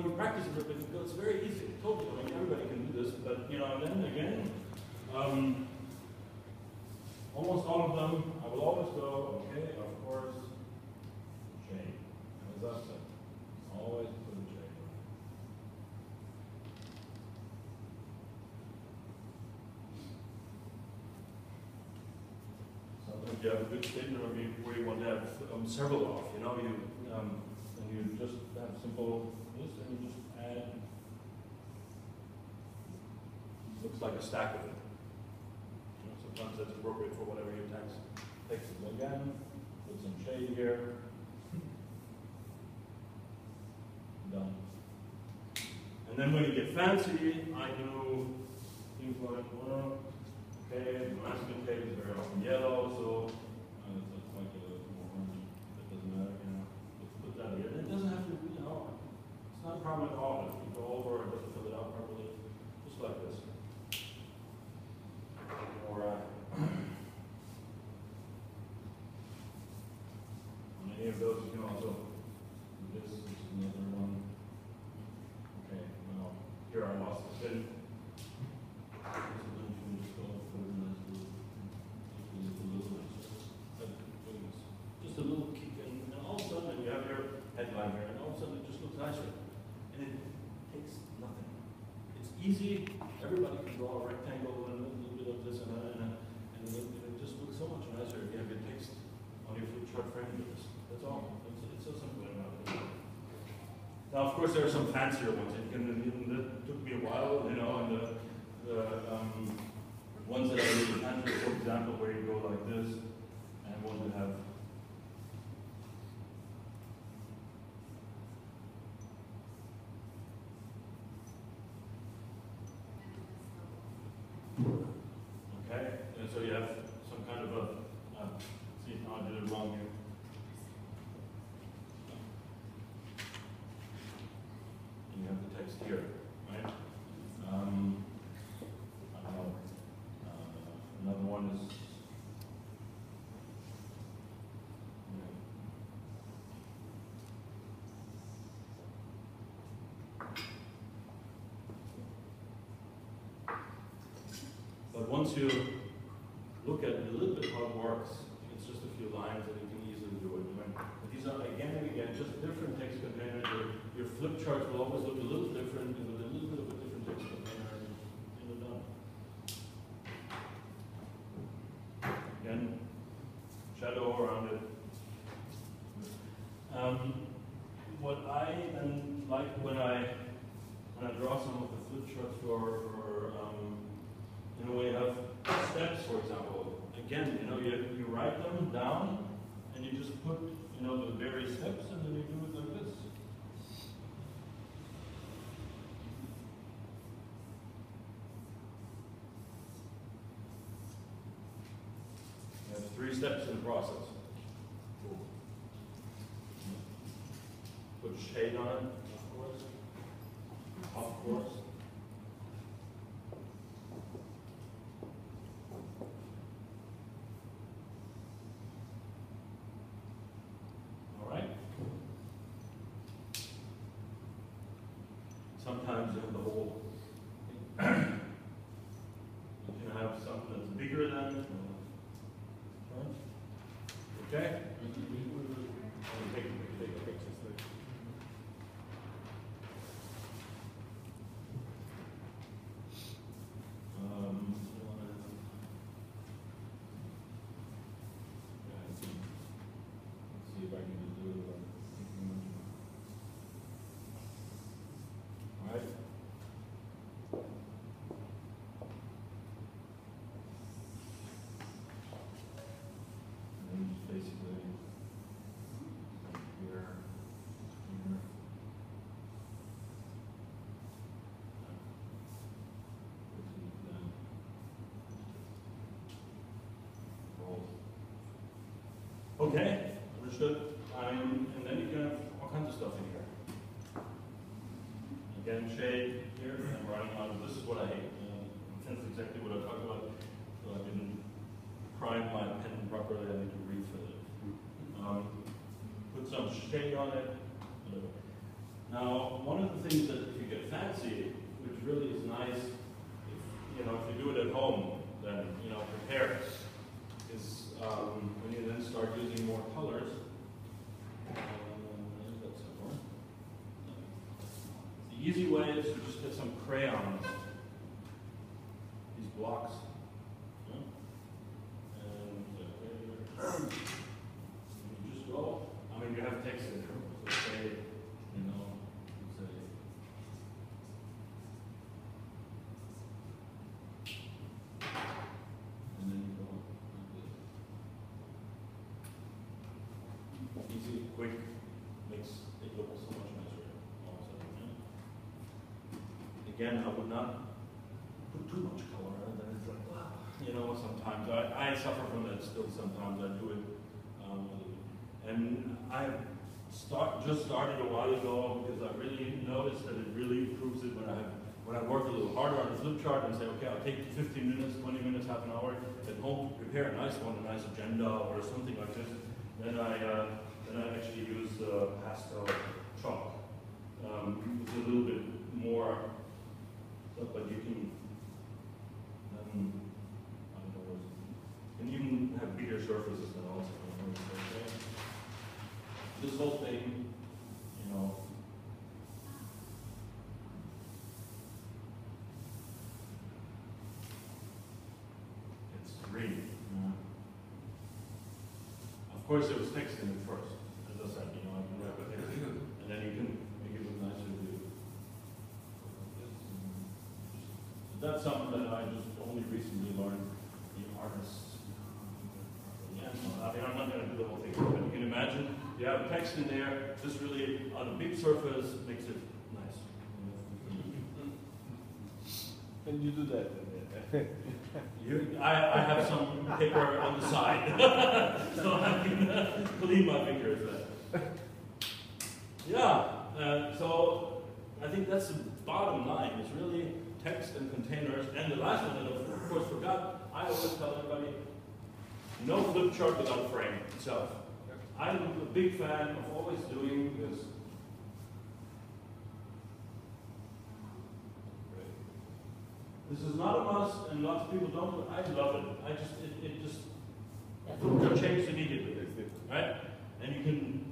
know, you practice it, but it's very easy. Totally, I mean, everybody can do this, but you know, then again, um, almost all of them, I will always go, okay, of course, J. As I said, always put a J. Sometimes you have a good statement where you, where you want to have um, several off, you know, you, um, you just have simple this, and you just add, looks like a stack of it. You know, sometimes that's appropriate for whatever your text, text is. Again, put some shade here. Done. And then when you get fancy, I do things like, well, okay, the masking tape is very often yellow, so uh, it's it's like a little more orange. That doesn't matter, you know. Let's put that here. And it doesn't have to, you know, a all if you go over and doesn't fill it out properly, just like this. Or uh, on any of those, you can also do this. This is another one. Okay, well, here I lost the pin. So then you can just go organize the- just a little bit, like doing this. Just a little kick, and and all of a sudden you have your headline here, and all of a sudden it just looks nicer. And it takes nothing. It's easy, everybody can draw a rectangle and a little bit of this and that, and, and it just looks so much nicer if you have your text on your flip chart frame with. That's all. It's, it's so simple. Now, of course, there are some fancier ones. It can, it it took me a while, you know, and the, the um, ones that are really fancy, for example, where you go like this and want to have Okay, and so you have some kind of a, uh, see, now I did it wrong here. And you have the text here, right? Um, I don't know, uh, another one is. You look at a little bit how it works, it's just a few lines and you can easily do it. But These are again and again just different text containers. Your, flip charts will always look a little different with a little bit of a different text container and and you're done. Again, shadow around it. Um, what I then like when I when I draw some of the flip charts for, for um, in a way of steps, for example. Again, you know, you, you write them down and you just put, you know, the various steps and then you do it like this. Three steps in the process. Put shade on it, of course. Of course. All right? Sometimes in the whole, you can have something that's bigger than, okay? Take, take pictures later. Um, you wanna- yeah, I see. Let's see if I can just do it. like- All right. And then just basically here, here. This is then roll. Understood. And then you can have all kinds of stuff in here. Again, shade here, I'm writing on, this is what I hate. Uh, That's exactly what I talked about. So I didn't prime my pen properly, I need to refill it. Um, put some shade on it. Now, one of the things that if you get fancy, which really is nice, if, you know, if you do it at home, then, you know, prepare is um, when you then start using more colors. Um, is that somewhere? The easy way is to just get some crayons, these blocks. yeah? And uh, you just go, I mean, you have text in there, so say, you know, say, and then you go like this. Easy, quick, makes it look so much nicer all of a sudden, yeah? Again, I would not put too much color, on and then it's like, wow, you know, sometimes, I, I suffer from that still sometimes, I do it, um, and I start, just started a while ago, because I really noticed that it really improves it when I when I work a little harder on the flip chart and say, okay, I'll take fifteen minutes, twenty minutes, half an hour, at home, prepare a nice one, a nice agenda, or something like this, then I, uh, then I actually use, uh, pastel chalk. Um, it's a little bit more, but but you can, um, I don't know, and even have bigger surfaces than also. you okay. This whole thing, you know. It's green. Of course, it was text in it first, as I said, you know, I can write with text, and then you can make it look nicer to That's something that I just only recently learned, the artists. Yeah, I mean, I'm not gonna do the whole thing, but you can imagine, you have text in there, this really, on a big surface, makes it nice. And you do that. You, I, I have some paper on the side, so I can clean my fingers. Yeah, uh, so I think that's the bottom line, is really text and containers. And the last one that I of course forgot, I always tell everybody, no flip chart without frame itself. I'm a big fan of always doing this. This is not a must, and lots of people don't, but I love it. I just, it, it just, flip changes immediately, right? And you can,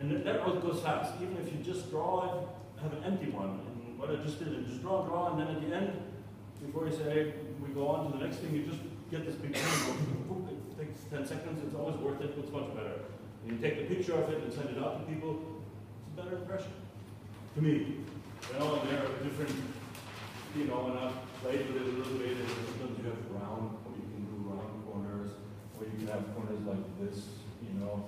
and that- that always goes fast, even if you just draw it, have an empty one, and what I just did, is just draw, draw, and then at the end, before you say, we go on to the next thing, you just get this boom, it takes ten seconds, it's always worth it, it's much better. And you take the picture of it and send it out to people, it's a better impression, to me. You know, and there are different, you know, and I've played with it a little bit, and sometimes you have round, or you can do round corners, or you can have corners like this, you know,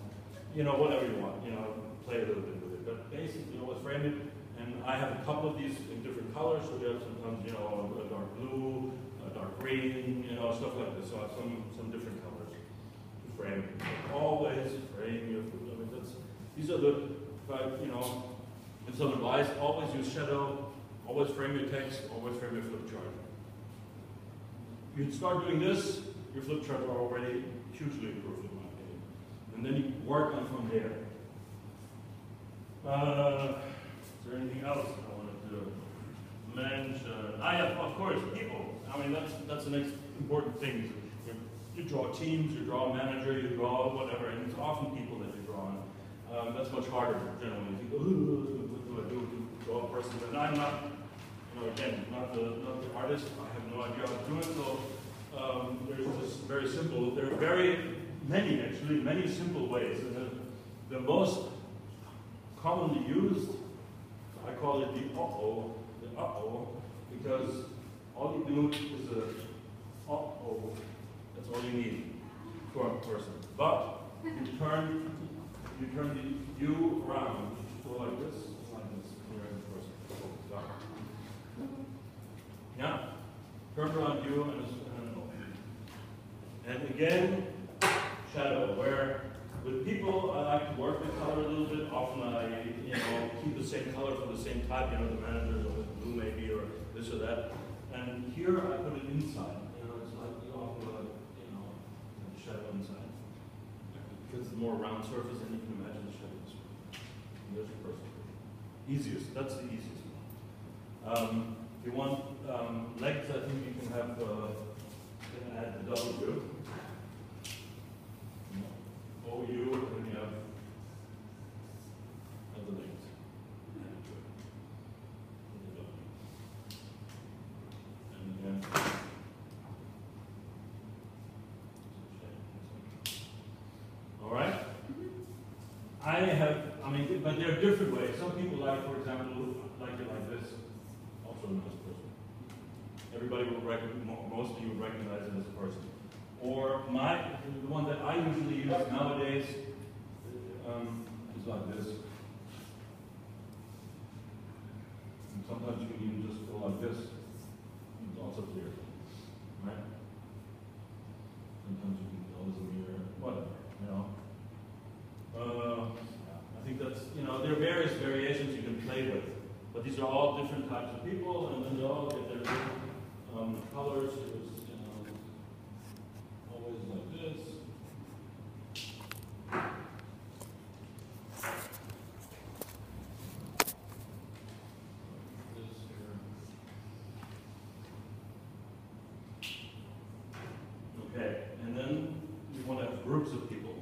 you know, whatever you want, you know, play a little bit with it. But basically, you always frame it, and I have a couple of these in different colors, so we have sometimes, you know, a dark blue, a dark green, you know, stuff like this, so I have some, some different colors to frame Always frame your, I mean, that's, these are the, you know, and some advice, always use shadow, always frame your text, always frame your flip chart. You start doing this, your flip charts are already hugely improved in my opinion. And then you work on from there. Uh, is there anything else I wanted to mention? Ah, yeah, of course, people. I mean, that's, that's the next important thing. You, you draw teams, you draw a manager, you draw whatever, and it's often people that you draw on. Um, that's much harder generally. You go, "Ooh, what do I do to draw a person? And I'm not, you know, again, not the, not the artist. I have no idea how to do it, so um, there's this very simple, there are very many, actually, many simple ways. And the, the most commonly used, I call it the uh-oh, the uh-oh, because all you do is a uh-oh. That's all you need for a person. But you turn, you turn the U around, go like this, like this, and you're in the person. Oh, yeah? Turn around you and, and and again, shadow, where with people, I like to work with color a little bit. Often I, you know, keep the same color for the same type, you know, the managers always blue maybe, or this or that. And here I put it inside, you know, it's like, you often, uh, you know, the shadow inside. Because the more round surface, and you can imagine the shadows. And there's a person. Easiest, that's the easiest one. Um, if you want um, legs, I think you can have, uh, add the W. O U, and then you have, have the legs. Add it to it. And the W. And again. All right? I have, I mean, but there are different ways. Some people like, for example, like it like this. Also a nice person. Everybody will recognize, most of you will recognize it as a person. Or my, the one that I usually use nowadays um, is like this. And sometimes you can even just go like this. It's also clear. Right? Sometimes you can close the mirror, whatever, you know. Uh, I think that's, you know, there are various variations you can play with. But these are all different types of people, and then they all get their different um, colors. It was, you know, always like this. This here. Okay, and then you want to have groups of people.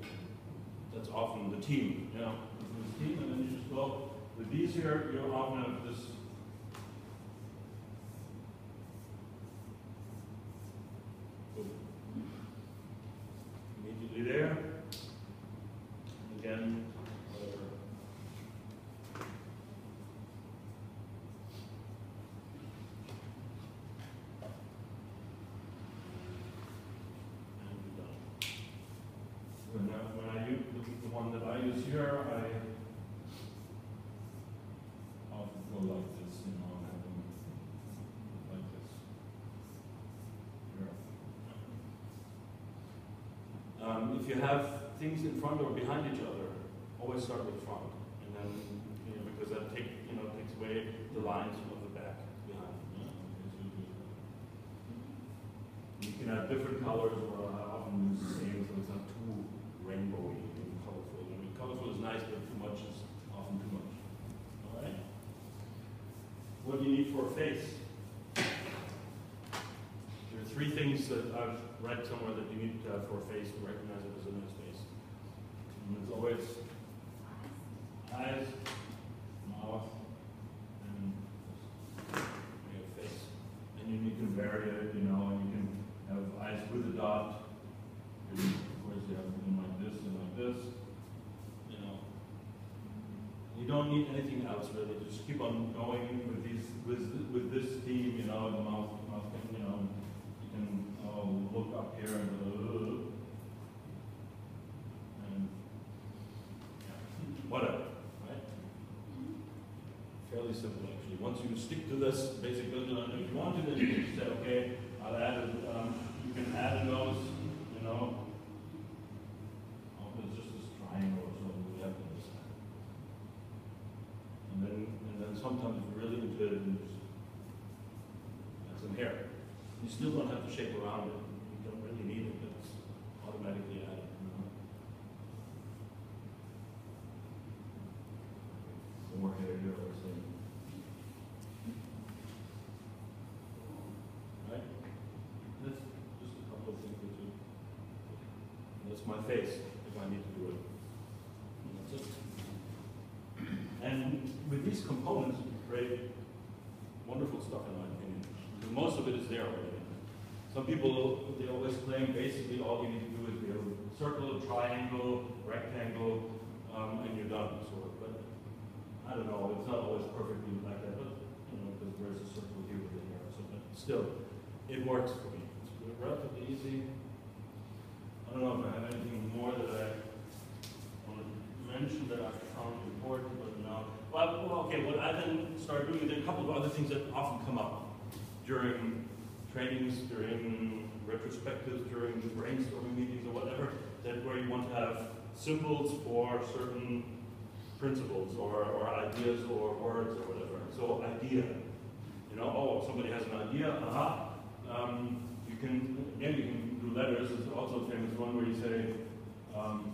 That's often the team, you this team, and then you just go with these here. You often have this. Immediately there. Again, whatever. And we're done. When I, when I the, one that I use here, I go like this, you know, have them like this. Here. Um, if you have things in front or behind each other, always start with front, and then, you know, because that take, you know, takes away the lines of the back behind. You can have different colors, or I often use the same, so it's not too rainbowy and colorful. I mean, colorful is nice, but too much is often too much. All right? What do you need for a face? There are three things that I've read somewhere that you need to have for a face to recognize it as a face. And it's always eyes, mouth, and face. And you, you can vary it, you know, and you can have eyes with a dot. Of course, you have them like this and like this. You know, you don't need anything else really. Just keep on going with with this theme. You know, the mouth. You know, you can oh, look up here and. Uh, whatever, right? Fairly simple actually. Once you stick to this basic building, if you want to, then you can say, okay, I'll add. Um, you can add a nose, you know. Oh, it's just this triangle or something we have to decide. And then, and then sometimes if you're really into it, you just add some hair. You still don't have to shape around it. You don't really need it, but it's automatically added. You know? More hair here or something. Right? That's just a couple of things that you. My face, if I need to do it. And with these components, you create wonderful stuff, in my opinion. Most of it is there already. Some people, they always claim basically all you need to do is be a circle, a triangle, rectangle, um, and you're done, sort of. But I don't know, it's not always perfectly like that, but, you know, because there's a circle here with it here, so, but still, it works for me. It's relatively easy. I don't know if I have anything more that I want to mention that I found important, but no. Well, okay, what I then started doing, there are a couple of other things that often come up during trainings, during retrospectives, during brainstorming meetings or whatever, that where you want to have symbols for certain principles or, or ideas or words or whatever. So idea, you know, oh, somebody has an idea, aha. Um, you can, again, you can letters. is also a famous one where you say, um,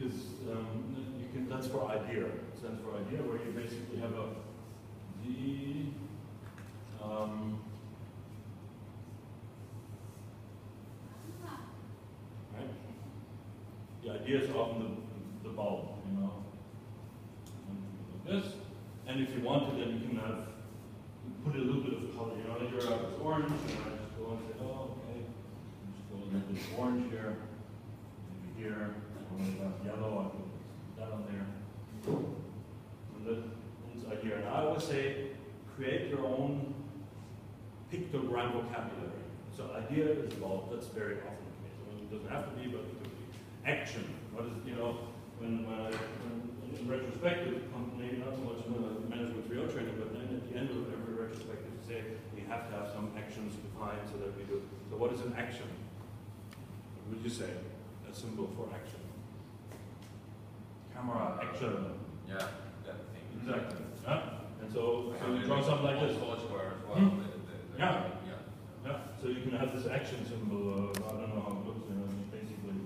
is, um, you can, that's for idea, stands for idea, where you basically have a D, um, right? The idea is often the, the bulb, you know? And like this, and if you want to, then you can have, put a little bit of color, you know, here I was orange, and I just go and say, oh, a little bit of orange here, maybe here, I want it about yellow, I put that on there. And that, inside here, and I always say, create your own pictogram vocabulary. So idea is bulb, that's very often the case. It doesn't have to be, but it could be. Action, what is, you know, when, when I, when, in retrospective um, company, not so much in the management 3.0 training, but then at the end of every retrospective, you say, we have to have some actions defined so that we do. So what is an action? What would you say? A symbol for action. Camera, action. Yeah, that thing. Exactly. Yeah? And so, so you draw something like this. also square as well. Hmm? the- the- the- Yeah. Yeah. Yeah, so you can have this action symbol, uh, I don't know how it looks, you know, basically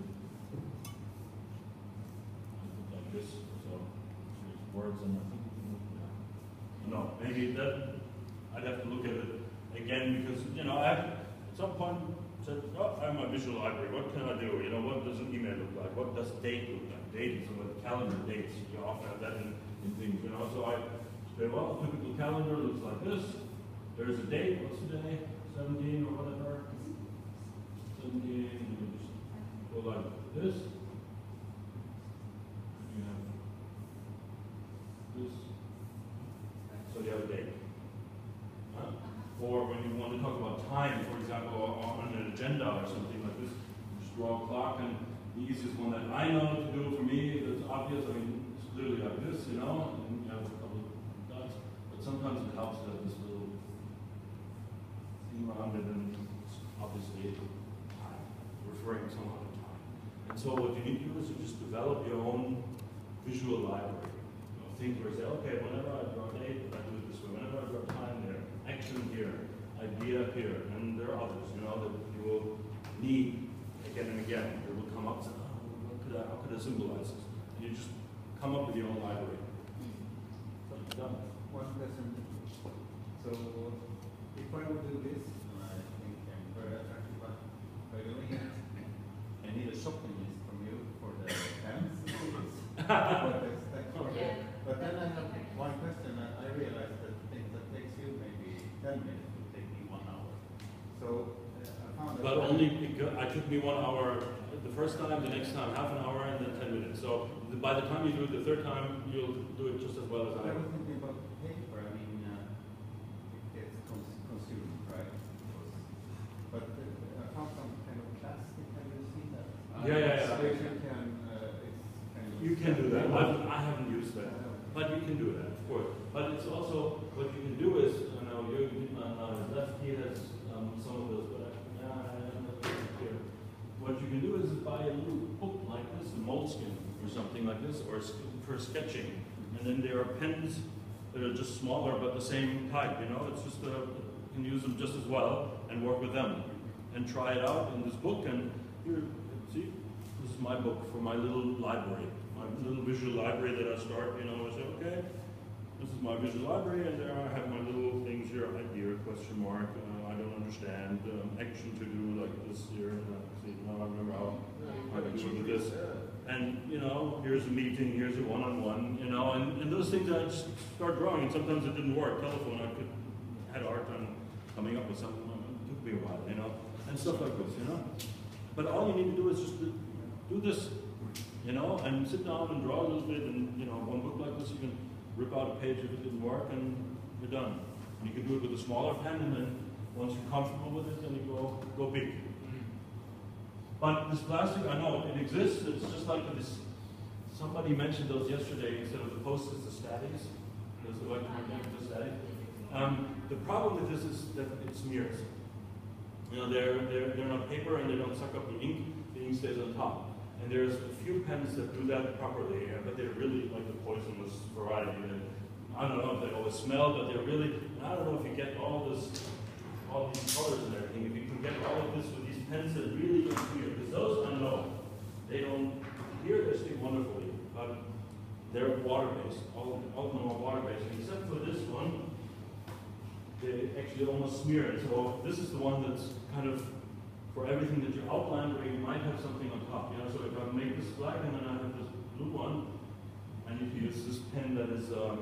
like this, so words and I think, no, maybe that, I'd have to look at it again because, you know, I at some point said, oh, I have my library, what can I do? You know, what does an email look like? What does date look like? Date is what calendar dates, you often have that in, in things, you know, so I say, well, typical calendar looks like this. There's a date, what's the day? Seventeen or whatever? Seventeen, just go like this. You have this. So you have a date. Huh? Or when you want to talk about time, for example, on on an agenda or something like this, you just draw a clock and the easiest one that I know to do for me, that's obvious, I mean, it's clearly like this, you know, and you have a couple of dots, but sometimes it helps to have this little thing around it and it's obviously time, referring somehow to time. And so what you need to do is you just develop your own visual library. You know, things where say, okay, whenever I draw a date, I do it this way. Whenever I draw time there, action here, idea here, and there are others, you know, that you will need again and again. It will come up and say, oh, what could I, how could I symbolize this? And you just come up with your own library. Done. One question. So if I would do this, I think I'm very attractive by doing it, I need a shopping list from you for the pens. for the stack for the- Yeah. But then I have one question. I I realized that things that takes you maybe ten minutes will take me one hour. So uh, I found. But only because, I took me one hour the first time, the next time half an hour, and then ten minutes. So by the time you do it the third time, you'll do it just as well as I I. was thinking about paper. I mean, uh, it gets cons- consumed, right? But uh, I found some kind of plastic. Have you seen that? Yeah, yeah, yeah. So you can, uh, it's kind of. You can do that. I've, I haven't used that, but you can do that, of course. But it's also what you can do is, you know, you on on his left he has um, some of those, but I, yeah, I don't know here. What you can do is buy a little book like this, a Moleskine or something like this, or s- for sketching. And then there are pens that are just smaller but the same type. You know, it's just uh, you can use them just as well and work with them and try it out in this book. And here, see, this is my book for my little library, my little visual library that I start. You know, I say, okay, this is my visual library, and there I have my little things here: idea, question mark, uh, I don't understand, um, action to do like this here. And I see now I remember how I do with this. And you know, here's a meeting, here's a one-on-one, you know, and, and those things I just start drawing, and sometimes it didn't work. Telephone, I could had a hard time coming up with something. It took me a while, you know, and stuff like this, you know. But all you need to do is just do, this, you know, and sit down and draw a little bit, and you know, one book like this, you can rip out a page if it didn't work, and you're done. And you can do it with a smaller pen, and then once you're comfortable with it, then you go go big. But this plastic, I know it exists. It's just like this. Somebody mentioned those yesterday instead of the post-its, the static. Those are the static. Um, the problem with this is that it smears. You know, they're, they're, they're not paper and they don't suck up the ink. The ink stays on top. And there's a few pens that do that properly, but they're really like the poisonous variety. And I don't know if they always smell, but they're really. I don't know if you get all this, all these colors and everything. If you can get all of this with pens that really don't smear, because those I know they don't. Here they stick wonderfully, but they're water-based, all, all of them are water-based, except for this one, they actually almost smear it. So this is the one that's kind of for everything that you outlined where you might have something on top. You know, so if I make this black and then I have this blue one, I need to use this pen that is um,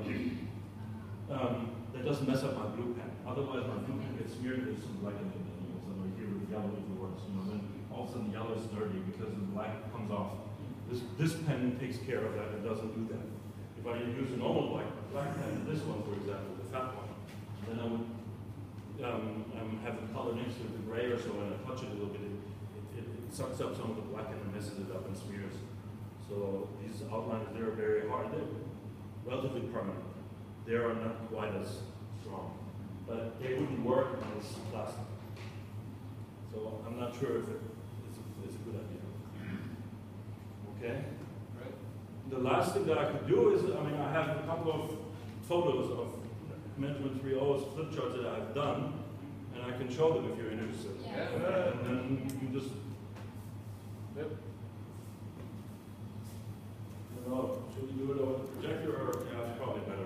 um, that doesn't mess up my blue pen. Otherwise, my blue pen gets smeared with some black. And you know, here with yellow worse. You know, then all of a sudden yellow is dirty because the black comes off. This this pen takes care of that. It doesn't do that. If I use a normal black black pen, this one for example, the fat one, then I would um, um, have the color next to the gray or so, and I touch it a little bit, it, it, it sucks up some of the black and messes it up and smears. So these outlines, they're very hard, they're relatively permanent. They are not quite as strong, but they wouldn't work on this plastic. So I'm not sure if it's a, it's a good idea. Okay? Right. The last thing that I could do is, I mean, I have a couple of photos of Management 3.0's flip charts that I've done, and I can show them if you're interested. Yeah. yeah. And then you can just... Yep. You know, should we do it over the projector or, yeah, it's probably better.